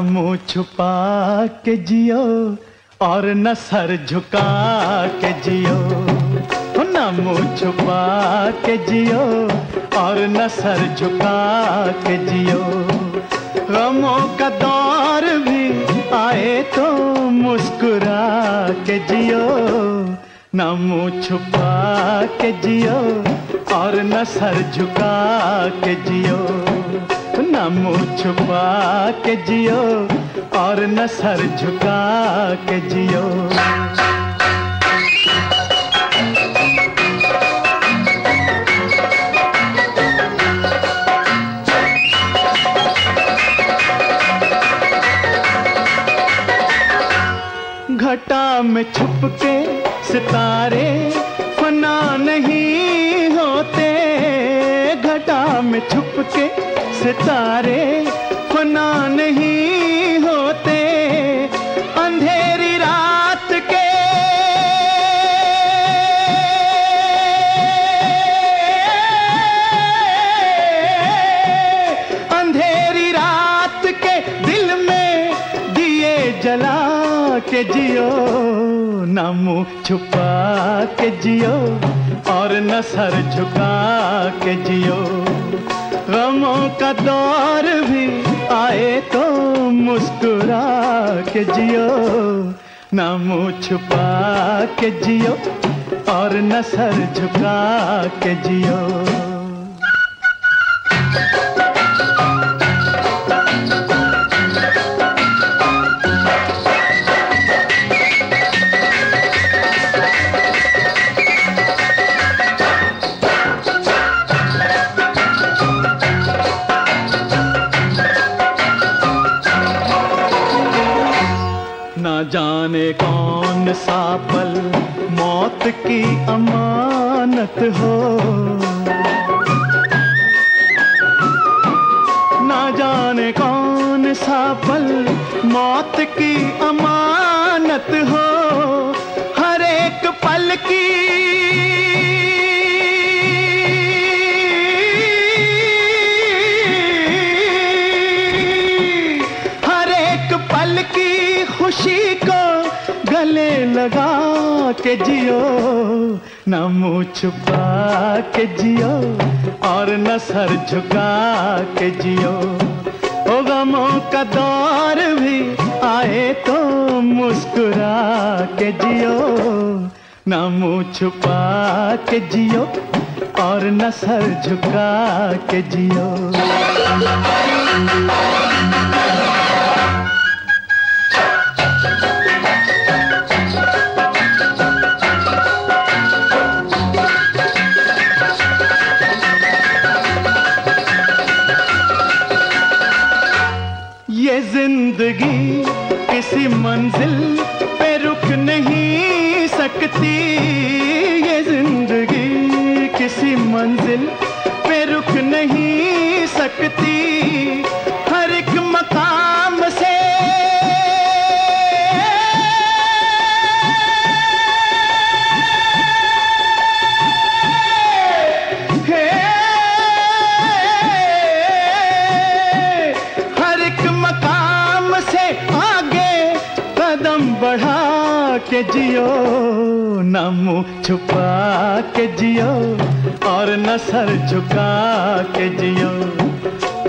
मुँह छुपा के जियो और न सर झुका के जियो। न मुँह छुपा के जियो और न सर झुका के जियो। गमों का दौर भी आए तो मुस्कुरा के जियो। न मुँह छुपा के जियो और न सर झुका के जियो। न मुँह छुपा के जियो और न सर झुका के जियो। घटा में छुप के सितारे फना नहीं होते। घटा में छुप के सितारे फना नहीं होते, अंधेरी रात के। अंधेरी रात के दिल में दिए जला के जियो न छुपा के जियो, और न सर झुका के जियो। गमों का दौर भी आए तो मुस्कुरा के जियो, न मुँह छुपा के जियो और न सर झुका के जियो। ना जाने कौन सा पल मौत की अमानत हो। ना जाने कौन सा पल मौत की अमानत हो। हर एक पल की लगा के जियो, न मुँह छुपा के जियो, और न सर झुका के जियो। ओ गमों का दौर भी आए तो मुस्कुरा के जियो, न मुँह छुपा के जियो, और न सर झुका के जियो। ज़िंदगी किसी मंजिल पे रुक नहीं सकती। ये ज़िंदगी किसी मंजिल पे रुक नहीं सकती। के जियो न मुँह छुपा के जियो, और न सर झुका के जियो।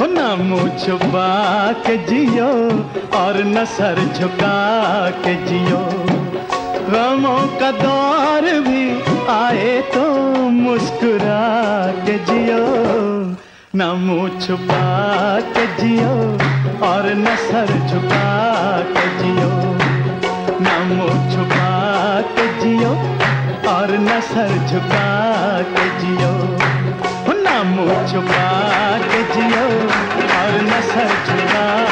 न छुपा के जियो, और न सर झुका के जियो। गमों का दौर भी आए तो मुस्कुरा के जियो। न छुपा के जियो, और न सर झुका के जियो। मुँह छुपा के जियो और न सर झुका के जियो। न मुँह छुपा के जियो और न सर झुका